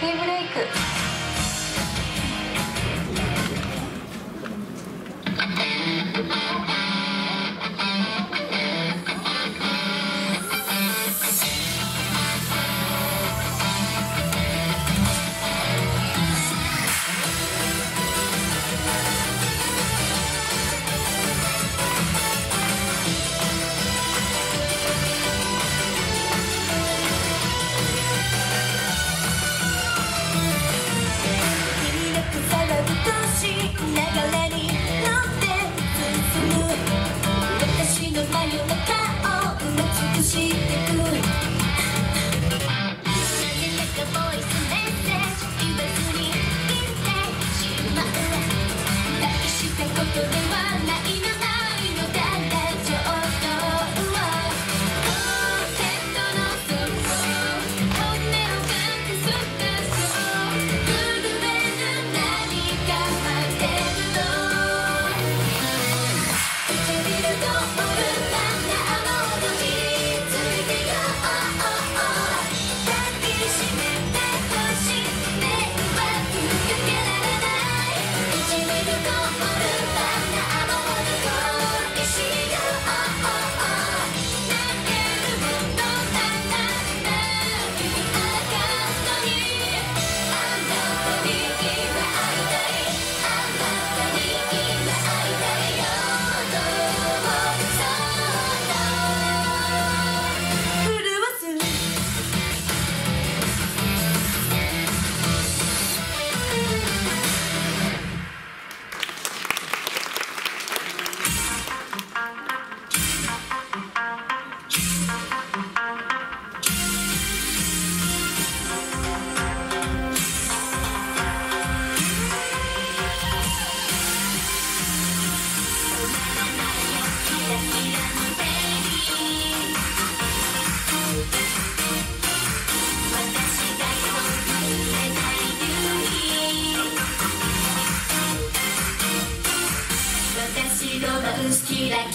ティーブレイク。like a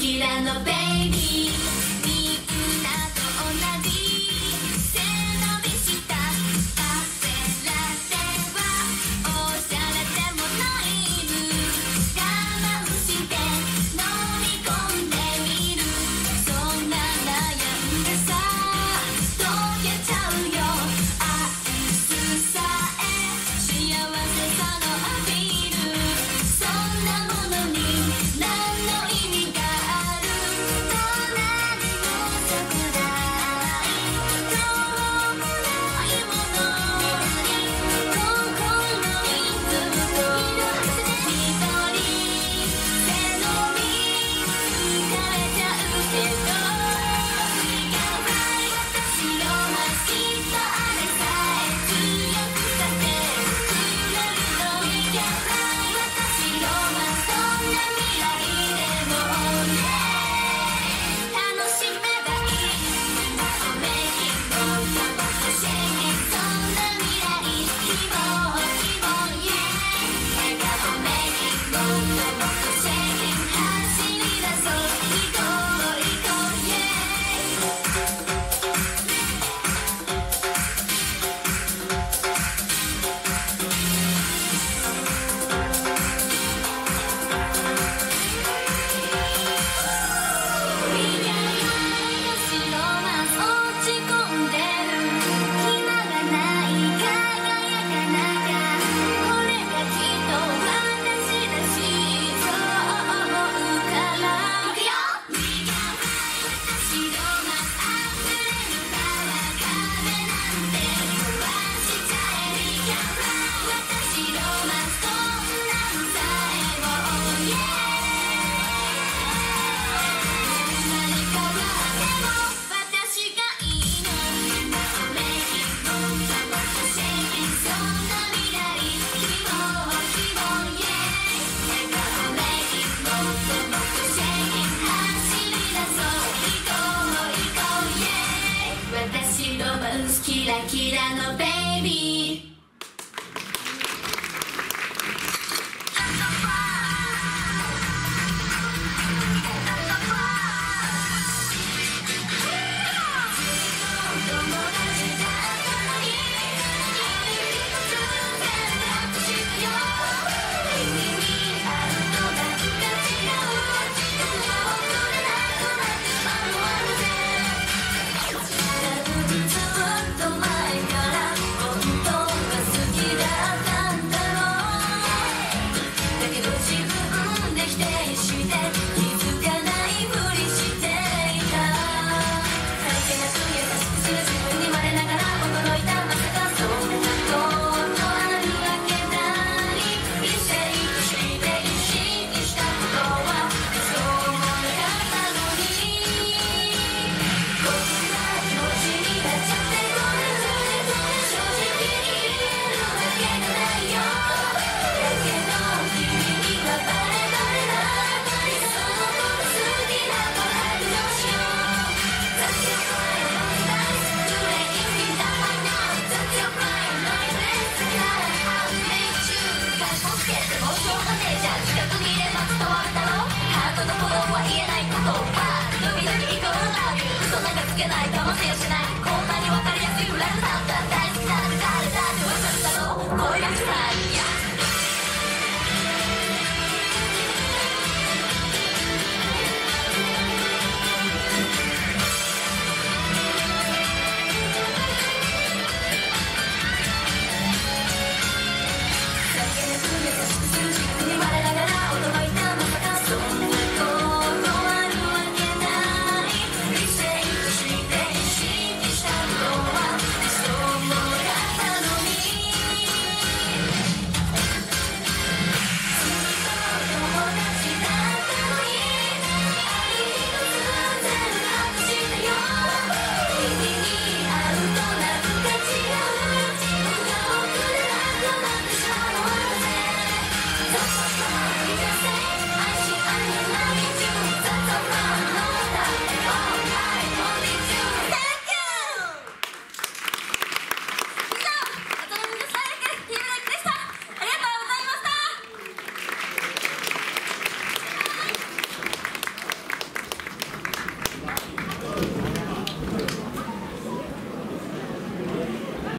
tirando pé. 自分で否定しててもしょうがねえじゃん近くにいれば伝わるだろハートの鼓動は言えないことはドキドキイコールラビュー嘘なんかつけない騙せやしないこんなに分かりやすいフラグだったんだ